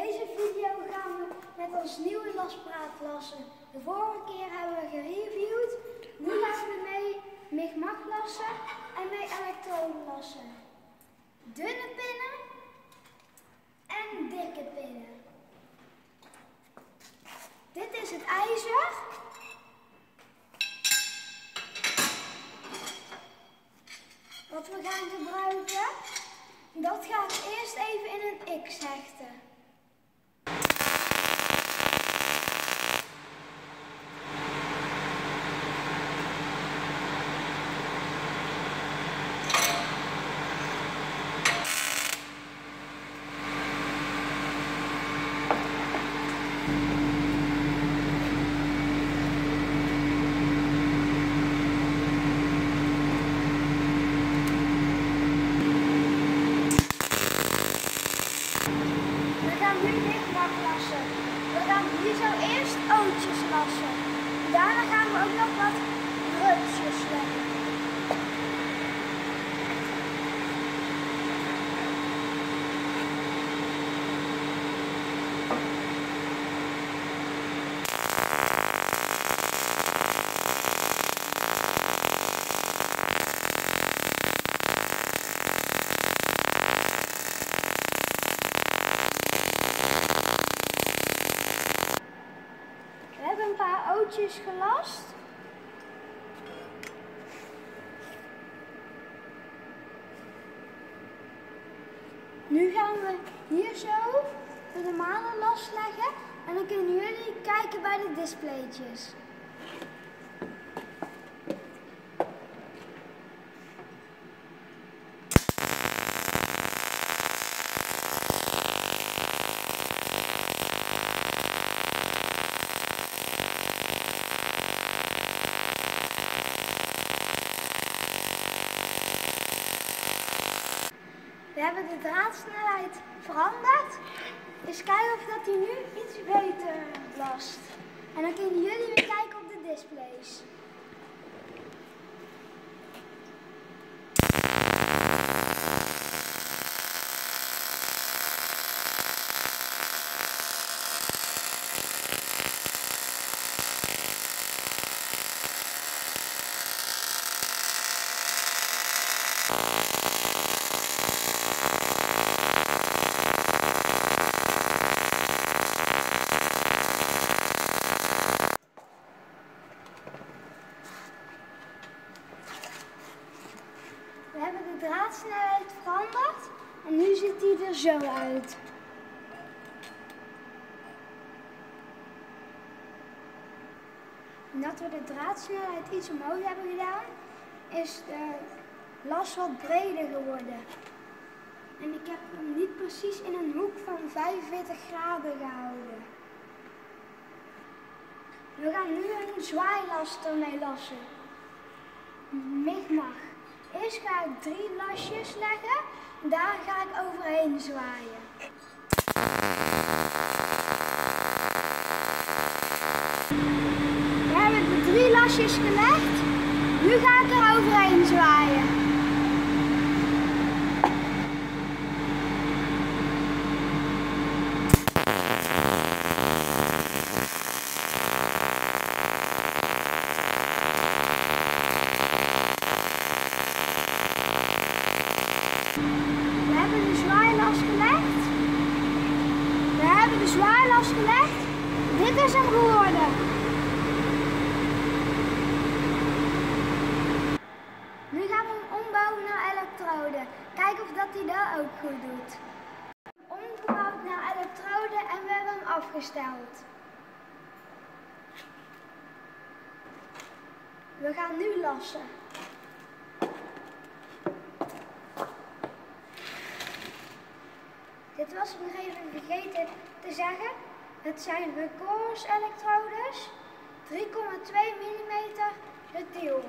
deze video gaan we met ons nieuwe laspraat lassen. De vorige keer hebben we gereviewd. Nu gaan we mee migmag lassen en mee elektroden lassen. Dunne pinnen en dikke pinnen. Dit is het ijzer. Wat we gaan gebruiken, dat gaat eerst even in een X hechten. We gaan nu migmag lassen. We gaan hier zo eerst lassen. Daarna gaan we ook nog wat rupsjes leggen. We hebben ootjes gelast. Nu gaan we hier zo de normale last leggen en dan kunnen jullie kijken bij de displaytjes. We hebben de draadsnelheid veranderd. Dus kijken of dat hij nu iets beter last. En dan kunnen jullie weer kijken op de displays. Draadsnelheid veranderd. En nu ziet hij er zo uit. Nadat we de draadsnelheid iets omhoog hebben gedaan, is de las wat breder geworden. En ik heb hem niet precies in een hoek van 45 graden gehouden. We gaan nu een zwaailast ermee lassen. Migmag. Eerst ga ik drie lasjes leggen, daar ga ik overheen zwaaien. We hebben de drie lasjes gelegd, nu ga ik er overheen zwaaien. We hebben de zwaailas gelegd. We hebben de zwaailas gelegd. Hem geworden. Nu gaan we hem ombouwen naar elektroden. Kijken of dat hij dat ook goed doet. Omgebouwd naar elektroden en we hebben hem afgesteld. We gaan nu lassen. Dit was nog even vergeten te zeggen. Het zijn records elektrodes, 3,2 mm retiel.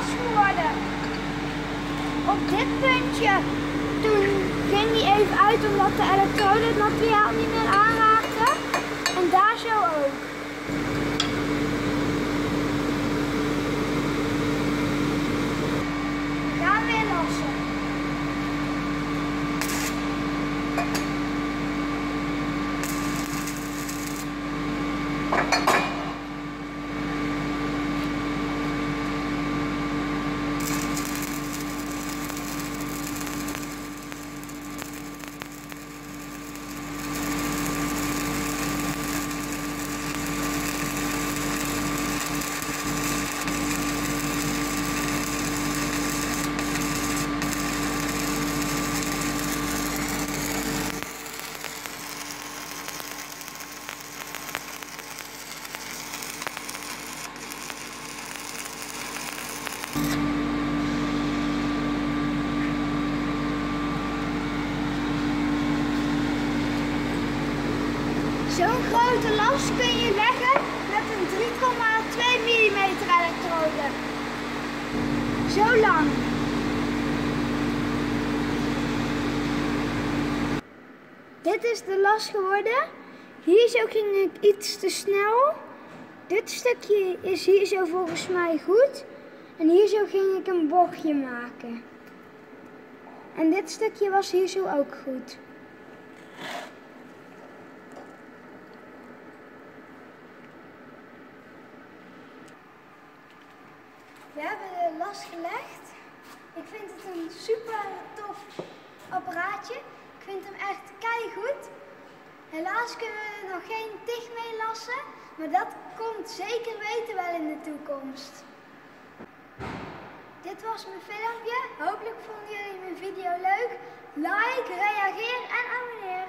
Geworden. Op dit puntje, toen ging die even uit omdat de elektrode het materiaal niet meer aanraakte. En daar zo ook. Gaan weer lossen. Grote las kun je leggen met een 3,2 mm elektrode. Zo lang. Dit is de las geworden. Hier zo ging ik iets te snel. Dit stukje is hier zo volgens mij goed. En hier zo ging ik een bochtje maken. En dit stukje was hier zo ook goed. We hebben de las gelegd. Ik vind het een super tof apparaatje. Ik vind hem echt keigoed. Helaas kunnen we er nog geen tig mee lassen, maar dat komt zeker weten wel in de toekomst. Dit was mijn filmpje. Hopelijk vonden jullie mijn video leuk. Like, reageer en abonneer.